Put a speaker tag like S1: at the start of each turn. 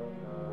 S1: Uh,